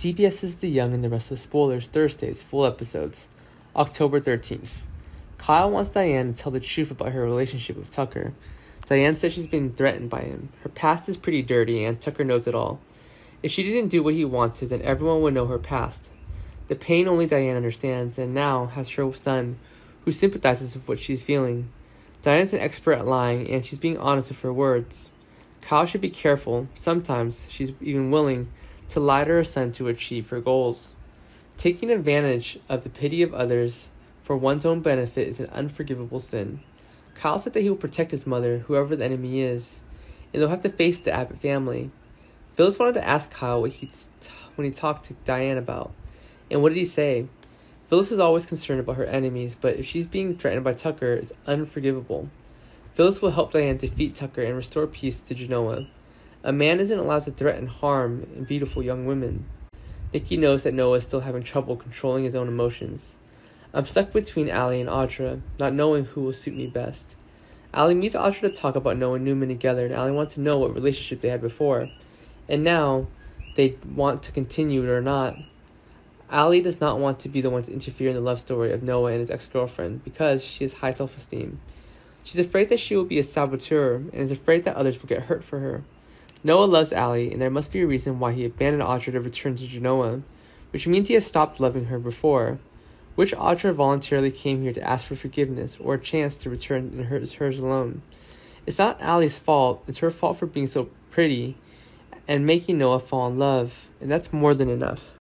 CBS's The Young and the Restless Spoilers Thursdays, full episodes, October 13th. Kyle wants Diane to tell the truth about her relationship with Tucker. Diane says she's been threatened by him. Her past is pretty dirty, and Tucker knows it all. If she didn't do what he wanted, then everyone would know her past. The pain only Diane understands, and now has her son, who sympathizes with what she's feeling. Diane's an expert at lying, and she's being honest with her words. Kyle should be careful. Sometimes she's even willing to her son to achieve her goals. Taking advantage of the pity of others for one's own benefit is an unforgivable sin. Kyle said that he will protect his mother, whoever the enemy is, and they'll have to face the Abbott family. Phyllis wanted to ask Kyle what he t- when he talked to Diane about, and what did he say? Phyllis is always concerned about her enemies, but if she's being threatened by Tucker, it's unforgivable. Phyllis will help Diane defeat Tucker and restore peace to Genoa. A man isn't allowed to threaten harm in beautiful young women. Nikki knows that Noah is still having trouble controlling his own emotions. I'm stuck between Allie and Audra, not knowing who will suit me best. Allie meets Audra to talk about Noah and Newman together, and Allie wants to know what relationship they had before. And now, they want to continue it or not. Allie does not want to be the one to interfere in the love story of Noah and his ex girlfriend because she has high self esteem. She's afraid that she will be a saboteur and is afraid that others will get hurt for her. Noah loves Allie, and there must be a reason why he abandoned Audra to return to Genoa, which means he has stopped loving her before. Which Audra voluntarily came here to ask for forgiveness or a chance to return and hers, hers alone. It's not Allie's fault, it's her fault for being so pretty and making Noah fall in love, and that's more than enough.